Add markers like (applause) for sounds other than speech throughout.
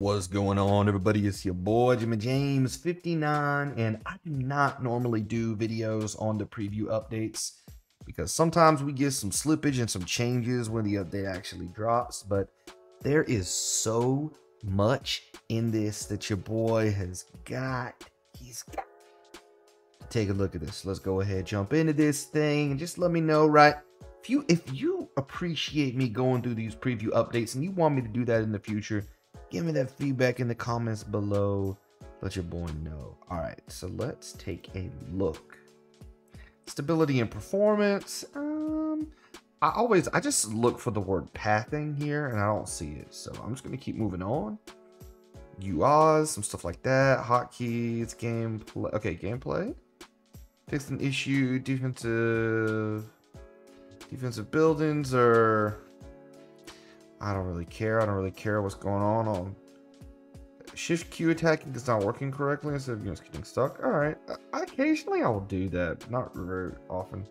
What's going on, everybody? It's your boy Jimmy James 59, and I do not normally do videos on the preview updates because sometimes we get some slippage and some changes when the update actually drops. But there is so much in this that your boy has got. He's got. Take a look at this. Let's go ahead, jump into this thing, and just let me know, right? If you if you appreciate me going through these preview updates and you want me to do that in the future give me that feedback in the comments below. Let your boy know. All right, so let's take a look. Stability and performance. Um, I always, I just look for the word pathing here and I don't see it. So I'm just going to keep moving on. UIs, some stuff like that. Hotkeys, gameplay. Okay, gameplay. Fix an issue. Defensive. Defensive buildings are I don't really care. I don't really care what's going on on shift Q attacking is not working correctly instead of you just getting stuck. All right, I, occasionally I will do that, not very often.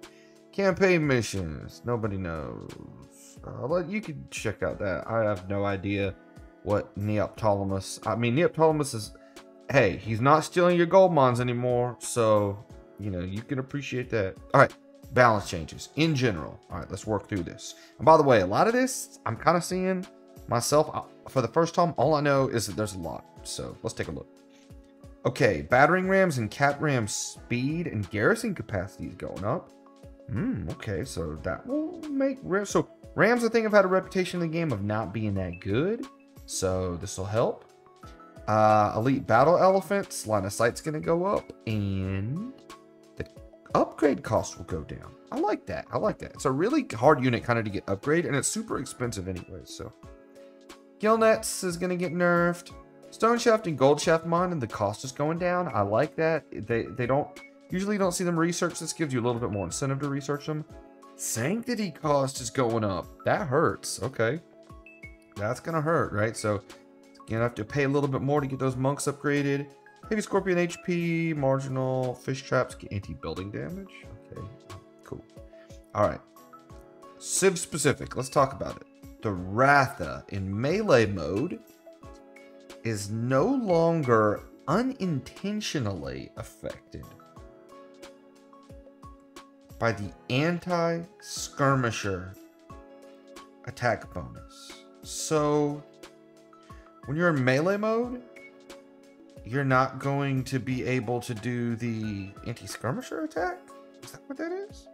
Campaign missions, nobody knows. Uh, you can check out that. I have no idea what Neoptolemus. I mean, Neoptolemus is. Hey, he's not stealing your gold mines anymore, so you know you can appreciate that. All right, balance changes in general. All right, let's work through this. And by the way, a lot of this I'm kind of seeing myself uh, for the first time. All I know is that there's a lot. So let's take a look. Okay, battering rams and cat ram speed and garrison capacity is going up. Hmm, okay, so that will make rams. so Rams I think have had a reputation in the game of not being that good. So this will help. Uh, elite battle elephants, line of sight's gonna go up, and upgrade cost will go down. I like that. I like that. It's a really hard unit kind of to get upgrade, and it's super expensive anyway, so. Gillnets is going to get nerfed. Stone Shaft and Gold Shaft mine, and the cost is going down. I like that. They, they don't usually don't see them research. This gives you a little bit more incentive to research them. Sanctity cost is going up. That hurts. Okay. That's going to hurt, right? So, you're going to have to pay a little bit more to get those monks upgraded. Heavy Scorpion HP, marginal, fish traps, anti-building damage. Okay, cool. All right. Civ specific, let's talk about it. The Ratha in melee mode is no longer unintentionally affected by the anti-skirmisher attack bonus. So, when you're in melee mode, you're not going to be able to do the anti-skirmisher attack? Is that what that is?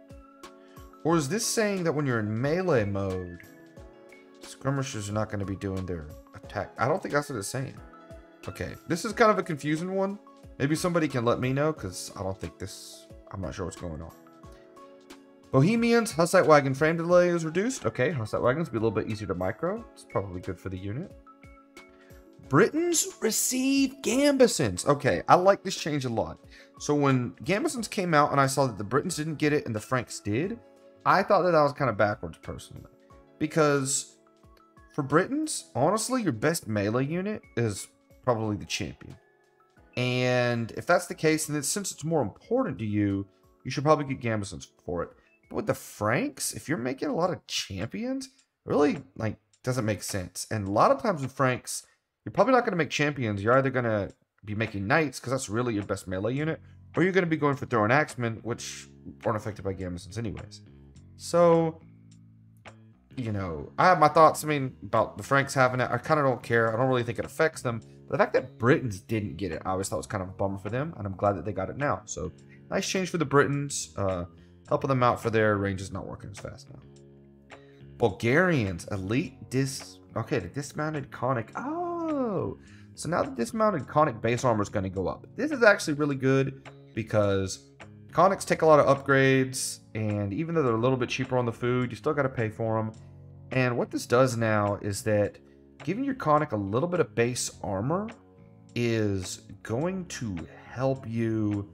Or is this saying that when you're in melee mode, skirmishers are not going to be doing their attack? I don't think that's what it's saying. Okay, this is kind of a confusing one. Maybe somebody can let me know, because I don't think this... I'm not sure what's going on. Bohemians, Hussite Wagon frame delay is reduced. Okay, Hussite Wagons be a little bit easier to micro. It's probably good for the unit. Britons receive Gambesons. Okay, I like this change a lot. So when Gambesons came out and I saw that the Britons didn't get it and the Franks did, I thought that that was kind of backwards personally. Because for Britons, honestly, your best melee unit is probably the champion. And if that's the case, then since it's more important to you, you should probably get Gambesons for it. But with the Franks, if you're making a lot of champions, really like doesn't make sense. And a lot of times with Franks, you're probably not going to make champions. You're either going to be making knights, because that's really your best melee unit, or you're going to be going for throwing axemen, which aren't affected by Gambesons anyways. So, you know, I have my thoughts, I mean, about the Franks having it. I kind of don't care. I don't really think it affects them. But the fact that Britons didn't get it, I always thought was kind of a bummer for them, and I'm glad that they got it now. So, nice change for the Britons. Uh, helping them out for their ranges not working as fast now. Bulgarians, elite dis... Okay, the dismounted Konnik. Oh, so now the dismounted Konnik base armor is going to go up. This is actually really good because Konniks take a lot of upgrades, and even though they're a little bit cheaper on the food, you still got to pay for them. And what this does now is that giving your Konnik a little bit of base armor is going to help you.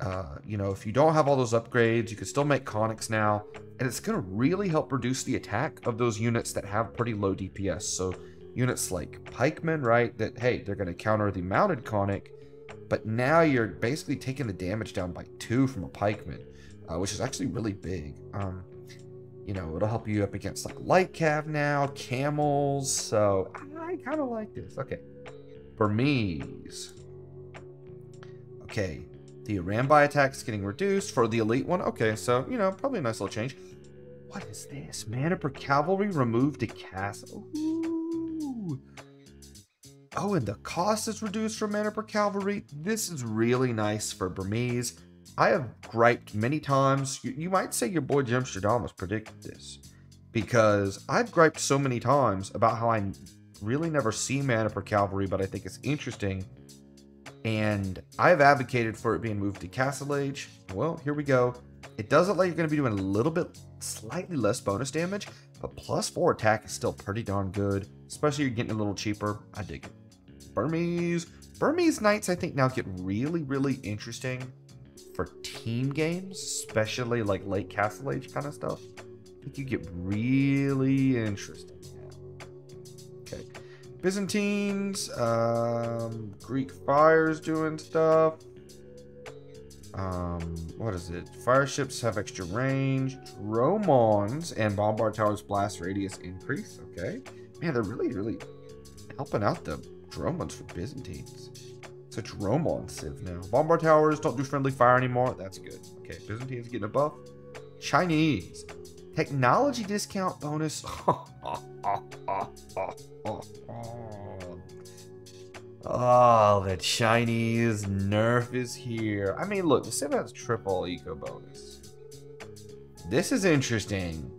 Uh, you know, if you don't have all those upgrades, you can still make Konniks now, and it's going to really help reduce the attack of those units that have pretty low DPS. So units like pikemen, right? That, hey, they're going to counter the mounted Konnik, but now you're basically taking the damage down by two from a pikeman, uh, which is actually really big. Um, you know, it'll help you up against like light cav now, camels. So I kind of like this. Okay. Burmese. Okay. The Arambai attack is getting reduced for the elite one. Okay, so, you know, probably a nice little change. What is this? Manipur Cavalry removed to castle. Ooh. Oh, and the cost is reduced for Manipur cavalry. This is really nice for Burmese. I have griped many times. You, you might say your boy Jim Stradamus predicted this. Because I've griped so many times about how I really never see Manipur cavalry, but I think it's interesting. And I've advocated for it being moved to Castle Age. Well, here we go. It does look like you're going to be doing a little bit, slightly less bonus damage, but plus four attack is still pretty darn good, especially you're getting a little cheaper. I dig it. Burmese. Burmese Knights, I think, now get really, really interesting for team games, especially like late Castle Age kind of stuff. I think you get really interesting. Okay. Byzantines, um, Greek Fires doing stuff. Um, what is it? Fire ships have extra range. Dromons and bombard towers blast radius increase. Okay. Man, they're really, really helping out the Dromons for Byzantines. Such a Dromon civ now. Bombard towers don't do friendly fire anymore. That's good. Okay, Byzantines getting a buff. Chinese. Technology discount bonus. (laughs) Oh, the Chinese nerf is here. I mean, look, the Civ has triple eco bonus. This is interesting.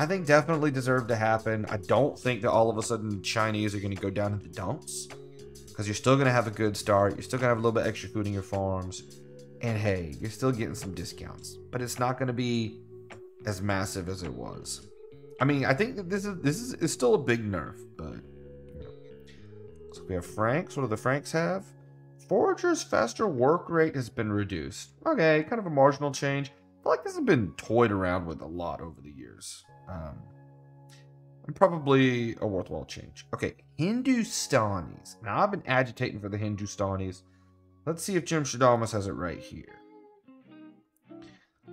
I think definitely deserved to happen. I don't think that all of a sudden Chinese are going to go down in the dumps. Because you're still going to have a good start. You're still going to have a little bit extra food in your farms. And hey, you're still getting some discounts. But it's not going to be as massive as it was. I mean, I think this is this is, is still a big nerf, but so we have Franks. What do the Franks have? Foragers' faster work rate has been reduced. Okay, kind of a marginal change. Like this has been toyed around with a lot over the years. Um, and probably a worthwhile change. Okay, Hindustanis. Now, I've been agitating for the Hindustanis. Let's see if Jim Stradamus has it right here.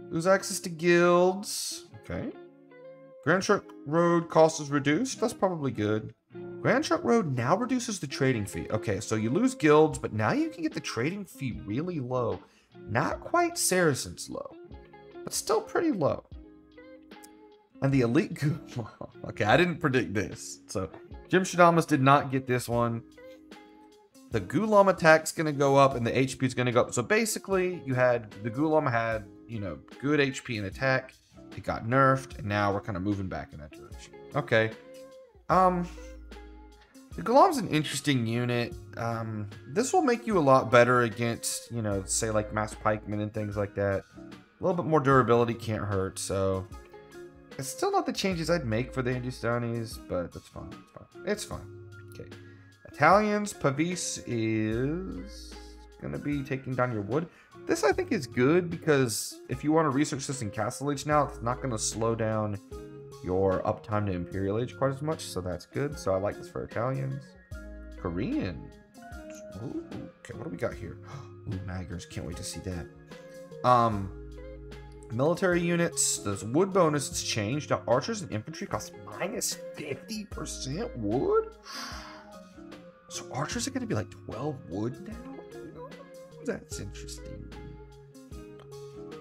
Lose access to guilds. Okay. Grand Trunk Road cost is reduced. That's probably good. Grand Trunk Road now reduces the trading fee. Okay, so you lose guilds, but now you can get the trading fee really low. Not quite Saracen's low, but still pretty low. And the Elite. (laughs) Okay, I didn't predict this. So Jim Stradamus did not get this one. The Ghulam attack's to go up and the HP is going to go up. So basically, you had the Ghulam had, you know, good HP and attack. It got nerfed, and now we're kind of moving back in that direction. Okay. Um, the Ghulam's an interesting unit. Um, this will make you a lot better against, you know, say like Mass Pikemen and things like that. A little bit more durability can't hurt, so... It's still not the changes I'd make for the Hindustanis, but that's fine. It's fine. It's fine. Okay. Italians, Pavise is to be taking down your wood. This, I think, is good because if you want to research this in Castle Age now, it's not to slow down your uptime to Imperial Age quite as much, so that's good. So I like this for Italians. Korean. Ooh, okay, what do we got here? (gasps) Ooh, Naggers, can't wait to see that. Um, military units, those wood bonuses changed. Now archers and infantry cost minus 50% wood? So archers are going to be like 12 wood now? That's interesting.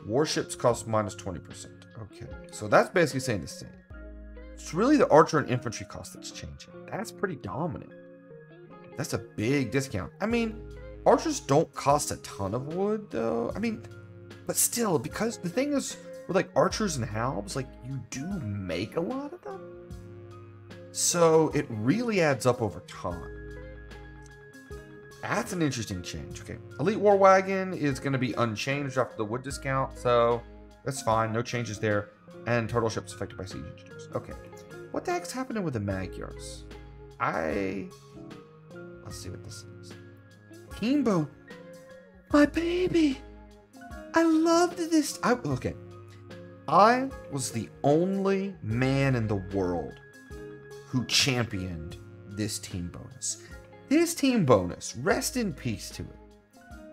Warships cost minus 20%. Okay, so that's basically saying the same. It's really the archer and infantry cost that's changing. That's pretty dominant. That's a big discount. I mean, archers don't cost a ton of wood, though. I mean, but still, because the thing is, with like archers and halbs, like you do make a lot of them. So it really adds up over time. That's an interesting change. Okay. Elite War Wagon is going to be unchanged after the wood discount, so that's fine. No changes there. And turtle ships affected by siege engineers. Okay. What the heck's happening with the Magyars? I... Let's see what this is. Teambo. My baby. I loved this. I, okay. I was the only man in the world who championed this team bonus. This team bonus, rest in peace to it.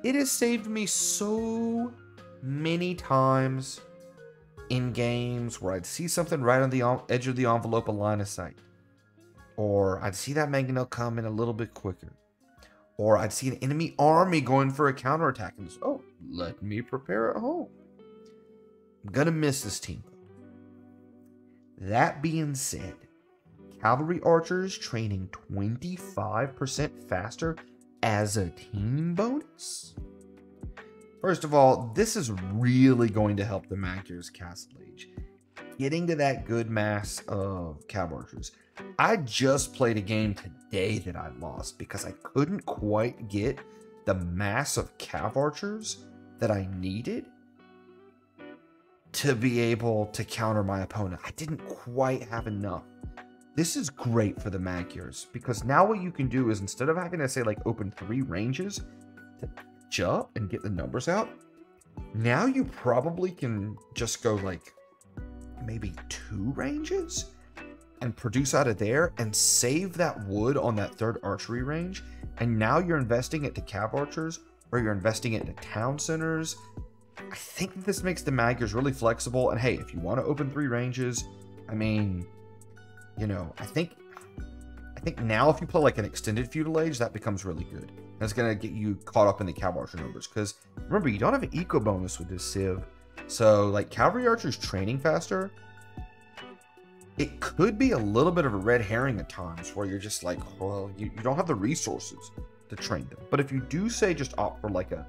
It has saved me so many times in games where I'd see something right on the edge of the envelope, a line of sight. Or I'd see that mangonel coming a little bit quicker. Or I'd see an enemy army going for a counterattack and just, oh, let me prepare at home. I'm gonna miss this team. That being said, cavalry archers training 25% faster as a team bonus? First of all, this is really going to help the Magyars' Castle Age. Getting to that good mass of cav archers. I just played a game today that I lost because I couldn't quite get the mass of cav archers that I needed to be able to counter my opponent. I didn't quite have enough. This is great for the Magyars because now what you can do is instead of having to say like open three ranges to jump and get the numbers out, now you probably can just go like maybe two ranges and produce out of there and save that wood on that third archery range. And now you're investing it to cav archers or you're investing it into town centers. I think this makes the Magyars really flexible. And hey, if you want to open three ranges, I mean, you know, I think I think now if you play like an extended feudal age, that becomes really good. That's gonna get you caught up in the cavalry archer numbers. Because remember, you don't have an eco bonus with this civ. So like cavalry archers training faster, it could be a little bit of a red herring at times where you're just like, well, you, you don't have the resources to train them. But if you do say just opt for like a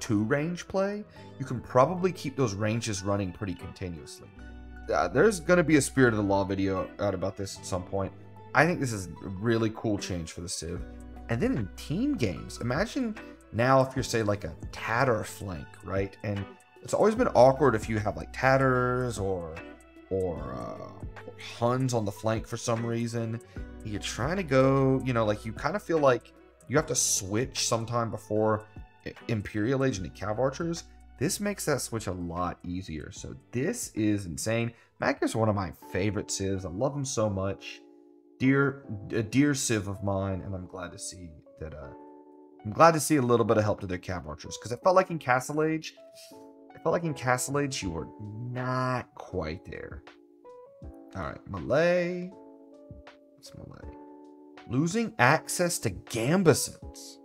two range play, you can probably keep those ranges running pretty continuously uh, there's going to be a Spirit of the Law video out about this at some point. I think this is a really cool change for the Civ. And then in team games, imagine now if you're, say, like a Tatar flank, right? And it's always been awkward if you have like Tatars or or uh, Huns on the flank for some reason. You're trying to go, you know, like you kind of feel like you have to switch sometime before Imperial Age into Cav Archers. This makes that switch a lot easier. So this is insane. Mac is one of my favorite civs. I love him so much. Dear, a dear civ of mine, and I'm glad to see that. Uh, I'm glad to see a little bit of help to their cav archers because it felt like in Castle Age, I felt like in Castle Age you were not quite there. All right, Malay. What's Malay? Losing access to Gambesons.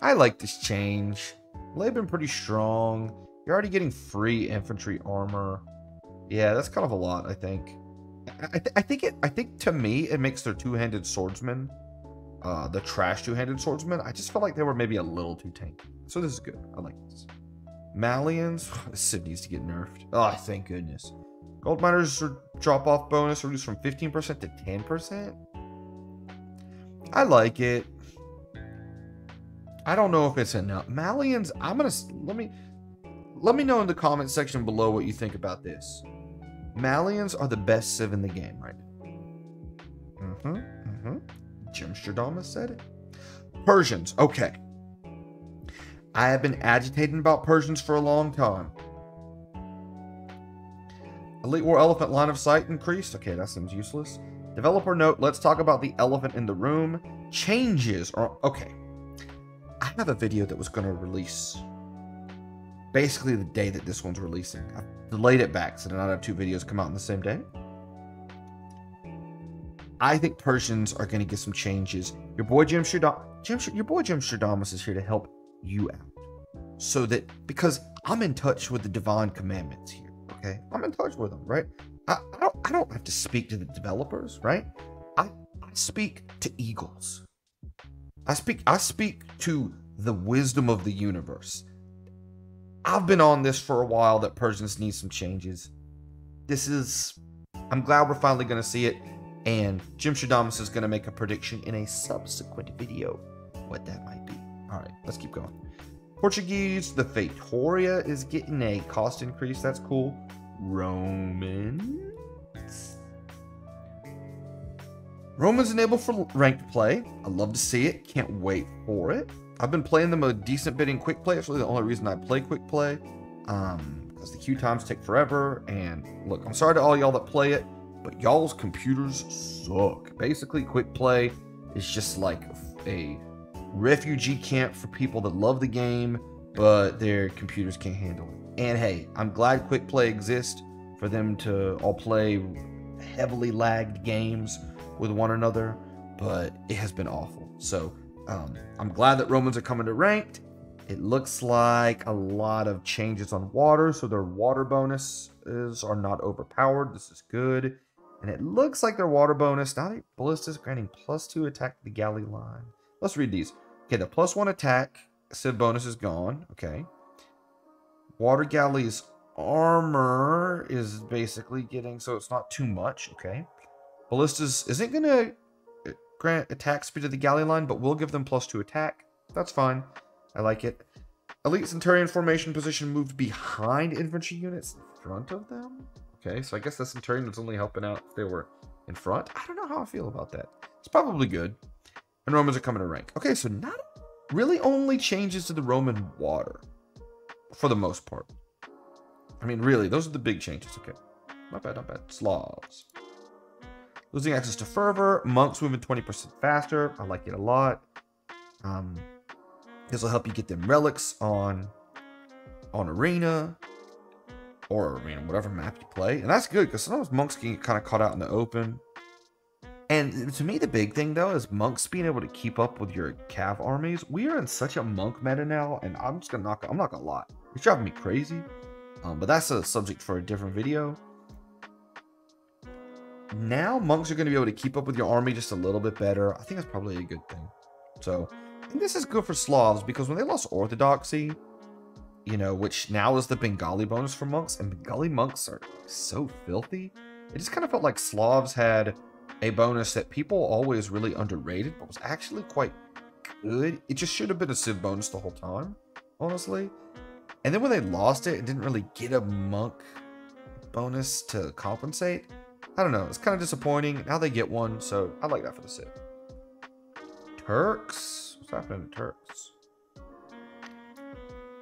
I like this change. They've been pretty strong. You're already getting free infantry armor. Yeah, that's kind of a lot, I think. I, th I think it. I think to me, it makes their two-handed swordsman, uh, the trash two-handed swordsman. I just felt like they were maybe a little too tanky. So this is good. I like this. Malians, (sighs) this needs to get nerfed. Oh, thank goodness. Gold miners drop off bonus reduced from 15% to 10%. I like it. I don't know if it's enough. Malians, I'm gonna let me let me know in the comment section below what you think about this. Malians are the best civ in the game right Mm-hmm. Mm-hmm. Jim Stradamus said it. Persians, okay. I have been agitating about Persians for a long time. Elite War Elephant line of sight increased. Okay, that seems useless. Developer note, let's talk about the elephant in the room. Changes are okay. I have a video that was going to release basically the day that this one's releasing. I delayed it back so that I have two videos come out on the same day. I think Persians are going to get some changes. Your boy Jim Shadam, Jim, your boy Jim Stradamus is here to help you out, so that because I'm in touch with the divine commandments here. Okay, I'm in touch with them, right? I, I don't I don't have to speak to the developers, right? I, I speak to eagles. I speak I speak to the wisdom of the universe. I've been on this for a while that Persians need some changes. This is I'm glad we're finally going to see it and Jim Stradamus is going to make a prediction in a subsequent video what that might be. All right, let's keep going. Portuguese, the Feitoria is getting a cost increase. That's cool. Roman Romans enabled for ranked play. I love to see it. Can't wait for it. I've been playing them a decent bit in quick play. Really the only reason I play quick play. Um, because the queue times take forever. And look, I'm sorry to all y'all that play it, but y'all's computers suck. Basically, quick play is just like a refugee camp for people that love the game, but their computers can't handle it. And hey, I'm glad quick play exists for them to all play heavily lagged games with one another, but it has been awful. So um, I'm glad that Romans are coming to ranked. It looks like a lot of changes on water, so their water bonuses are not overpowered. This is good. And it looks like their water bonus, now they ballistas granting plus two attack to the galley line. Let's read these. Okay, the plus one attack civ bonus is gone. Okay. Water galley's armor is basically getting, so it's not too much. Okay. Ballistas isn't going to uh, grant attack speed to the galley line, but we'll give them plus two attack. That's fine. I like it. Elite Centurion formation position moved behind infantry units in front of them. Okay, so I guess the Centurion was only helping out if they were in front. I don't know how I feel about that. It's probably good. And Romans are coming to rank. Okay, so not really only changes to the Roman water most part. I mean, really, those are the big changes. Okay, not bad, not bad. Slavs. Losing access to fervor. Monks moving 20% faster. I like it a lot. Um, this will help you get them relics on on arena or I mean whatever map you play, and that's good because sometimes monks can get kind of caught out in the open. And to me, the big thing though is monks being able to keep up with your cav armies. We are in such a monk meta now, and I'm just gonna knock. I'm not gonna lie, it's driving me crazy. Um, but that's a subject for a different video. Now monks are going to be able to keep up with your army just a little bit better. I think that's probably a good thing. So and this is good for Slavs because when they lost Orthodoxy, you know, which now is the Bengali bonus for monks, and Bengali monks are so filthy. It just kind of felt like Slavs had a bonus that people always really underrated, but was actually quite good. It just should have been a Civ bonus the whole time, honestly. And then when they lost it, it didn't really get a monk bonus to compensate. I don't know. It's kind of disappointing. Now they get one, so I like that for the Civ. Turks. What's happening to Turks?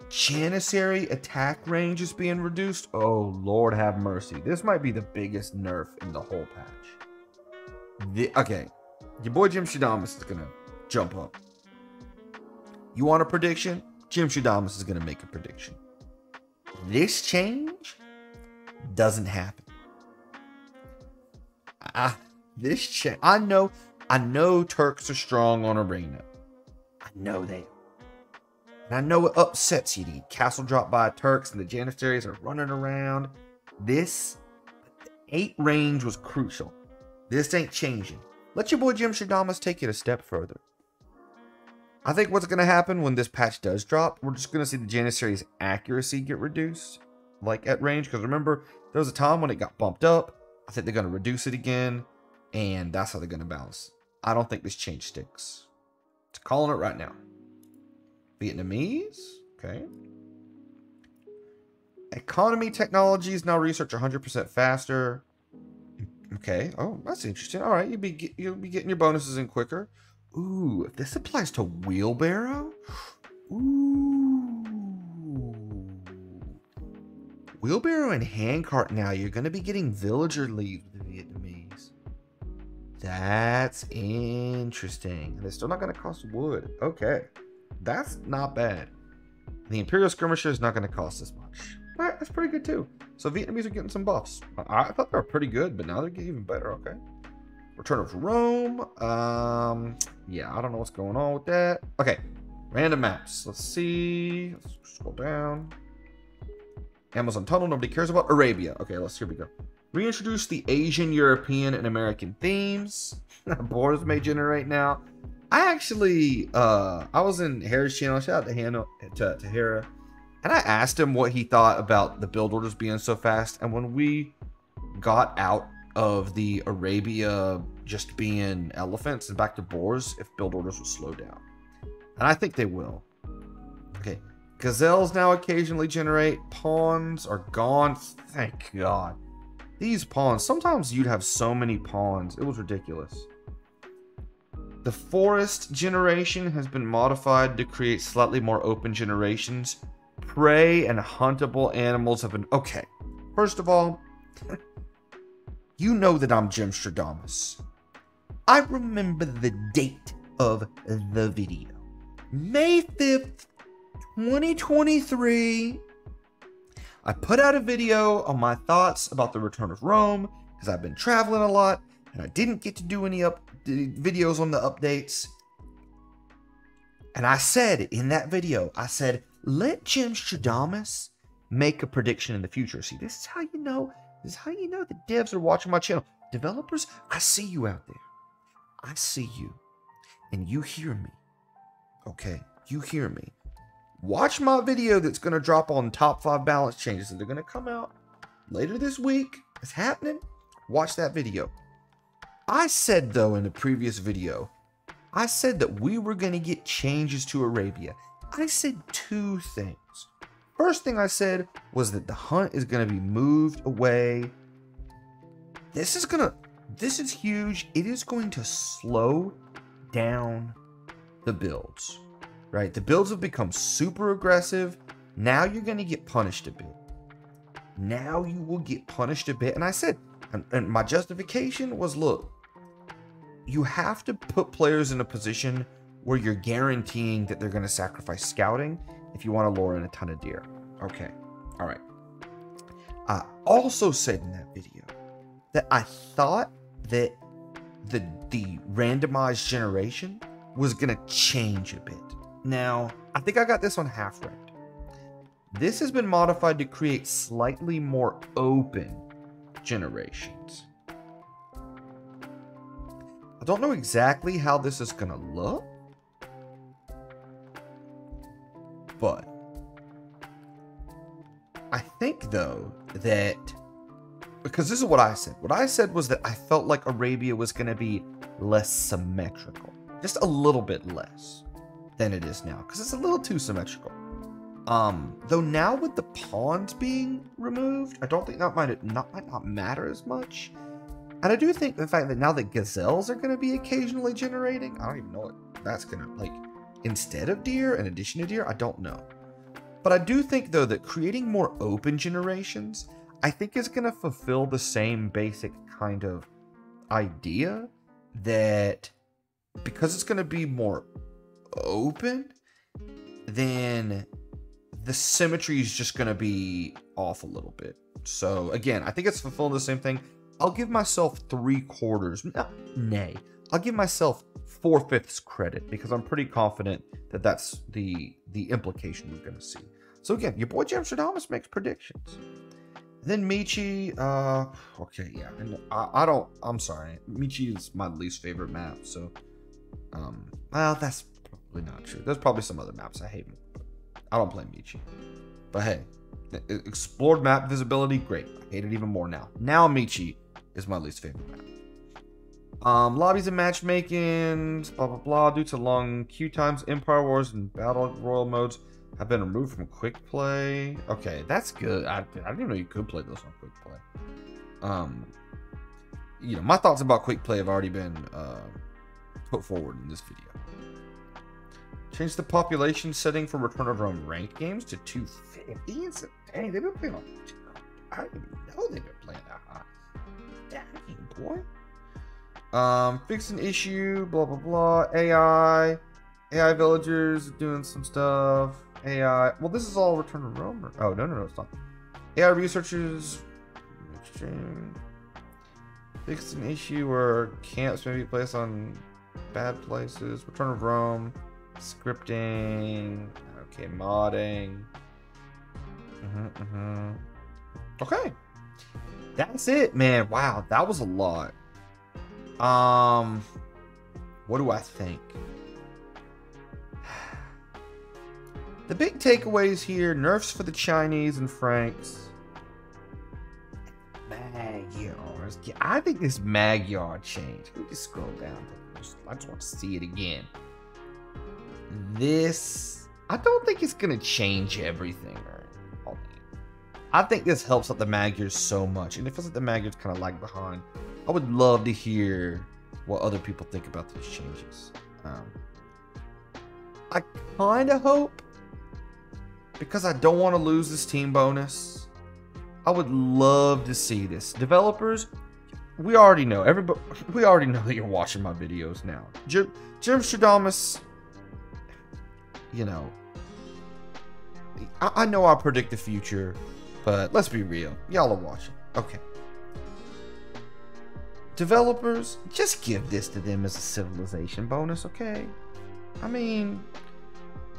Janissary attack range is being reduced. Oh, Lord have mercy. This might be the biggest nerf in the whole patch. The, okay, your boy Jim Stradamus is going to jump up. You want a prediction? Jim Stradamus is going to make a prediction. This change doesn't happen. Ah, this change. I know, I know Turks are strong on Arena. I know they and I know it upsets you to get castle dropped by Turks and the Janissaries are running around. This 8 range was crucial. This ain't changing. Let your boy Jim Stradamus take it a step further. I think what's going to happen when this patch does drop, we're just going to see the Janissaries' accuracy get reduced, like at range. Because remember, there was a time when it got bumped up. I think they're going to reduce it again, and that's how they're going to balance. I don't think this change sticks. Just calling it right now. Vietnamese. Okay. Economy technologies now research 100% faster. Mm, okay. Oh, that's interesting. All right, you'll be you'll be getting your bonuses in quicker. Ooh, if this applies to wheelbarrow. Ooh. Wheelbarrow and handcart now. You're going to be getting villager leaves with the Vietnamese. That's interesting. And it's still not going to cost wood. Okay. That's not bad. The Imperial Skirmisher is not going to cost as much. That's pretty good too. So Vietnamese are getting some buffs. I, I thought they were pretty good, but now they're getting even better. Okay. Return of Rome. Um, yeah, I don't know what's going on with that. Okay, random maps. Let's see. Let's scroll down. Amazon Tunnel. Nobody cares about Arabia. Okay, let's here we go. Reintroduce the Asian, European, and American themes. (laughs) Borders may generate now. I actually, uh, I was in Hera's channel. Shout out to Hannah, to, to Hera. And I asked him what he thought about the build orders being so fast. And when we got out of the Arabia just being elephants and back to boars, if build orders will slow down. And I think they will. Okay. Gazelles now occasionally generate. Pawns are gone. Thank God. These pawns, sometimes you'd have so many pawns. It was ridiculous. The forest generation has been modified to create slightly more open generations. Prey and huntable animals have been... Okay, first of all, (laughs) you know that I'm Jim Stradamus. I remember the date of the video. May 5th, 2023. I put out a video on my thoughts about the return of Rome because I've been traveling a lot and I didn't get to do any up videos on the updates. And I said in that video, I said, let Jim Stradamus make a prediction in the future. See, this is how you know, this is how you know the devs are watching my channel. Developers, I see you out there. I see you. And you hear me. Okay, you hear me. Watch my video that's going to drop on top five balance changes. And they're going to come out later this week. It's happening. Watch that video. I said, though, in the previous video, I said that we were going to get changes to Arabia. I said two things. First thing I said was that the hunt is going to be moved away. This is going to, this is huge. It is going to slow down the builds, right? The builds have become super aggressive. Now you're going to get punished a bit. Now you will get punished a bit. And I said, and, and my justification was look, you have to put players in a position where you're guaranteeing that they're going to sacrifice scouting if you want to lure in a ton of deer. Okay. All right. I also said in that video that I thought that the the randomized generation was going to change a bit. Now, I think I got this on half right. This has been modified to create slightly more open generations. I don't know exactly how this is going to look, but I think though that because this is what I said. What I said was that I felt like Arabia was going to be less symmetrical, just a little bit less than it is now because it's a little too symmetrical. Um, though now with the pawns being removed, I don't think that might not might not matter as much and I do think the fact that now that gazelles are going to be occasionally generating, I don't even know what that's going to, like, instead of deer, in addition to deer, I don't know. But I do think, though, that creating more open generations, I think is going to fulfill the same basic kind of idea that because it's going to be more open, then the symmetry is just going to be off a little bit. So again, I think it's fulfilling the same thing. I'll give myself three quarters, nay, I'll give myself four fifths credit because I'm pretty confident that that's the the implication we're going to see. So again, your boy Jamstradamus makes predictions. Then Michi, uh, okay, yeah, and I, I don't, I'm sorry, Michi is my least favorite map, so, um, well, that's probably not true. There's probably some other maps I hate, I don't play Michi. But hey, explored map visibility, great. I hate it even more now. Now Michi is my least favorite map. Um, lobbies and matchmaking, blah blah blah. Due to long queue times, Empire Wars and Battle Royale modes have been removed from Quick Play. Okay, that's good. I, I didn't even know you could play those on Quick Play. Um, you know, my thoughts about Quick Play have already been uh, put forward in this video. Change the population setting for Return of Rome ranked games to 250. It's, dang, they've been playing on. I didn't even know they've been playing that high. Dang, boy. Um, fix an issue, blah, blah, blah. AI. AI villagers doing some stuff. AI. Well, this is all Return to Rome. Or, oh, no, no, no, it's not. AI researchers. Fix an issue where camps may be placed on bad places. Return of Rome. Scripting. Okay, modding. Mm-hmm, mm-hmm. Okay that's it, man. Wow, that was a lot. Um, what do I think? (sighs) The big takeaways here: nerfs for the Chinese and Franks. Magyars. Yeah, I think this Magyar change. Let me just scroll down. I just want to see it again. This, I don't think it's gonna change everything. I think this helps out the Magyars so much. And it feels like the Magyars kind of lag behind. I would love to hear what other people think about these changes. Um, I kind of hope, because I don't want to lose this team bonus, I would love to see this. Developers, we already know. Everybody, (laughs) we already know that you're watching my videos now. Jim, Jim Stradamus, you know, I, I know I predict the future but let's be real. Y'all are watching. Okay. Developers, just give this to them as a civilization bonus, okay? I mean,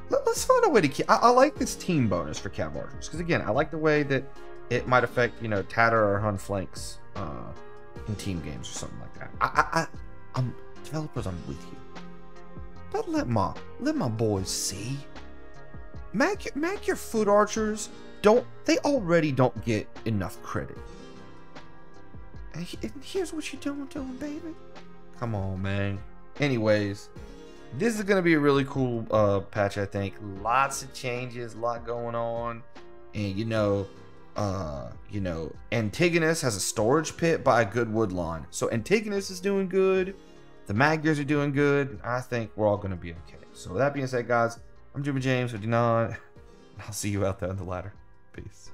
let, us find a way to keep. I, I, like this team bonus for Cav Archers because again, I like the way that it might affect you know Tatar or Hun flanks uh, in team games or something like that. I, I, I'm developers. I'm with you, but let my let my boys see. Mac, Mac, your foot archers don't. They already don't get enough credit. And here's what you're doing to them, baby. Come on, man. Anyways, this is going to be a really cool uh, patch, I think. Lots of changes, a lot going on. And, you know, uh, you know, Antigonus has a storage pit by a good wood line. So Antigonus is doing good. The Magyars are doing good. I think we're all going to be okay. So with that being said, guys, I'm Jimmy James 59. (laughs) I'll see you out there on the ladder. Peace.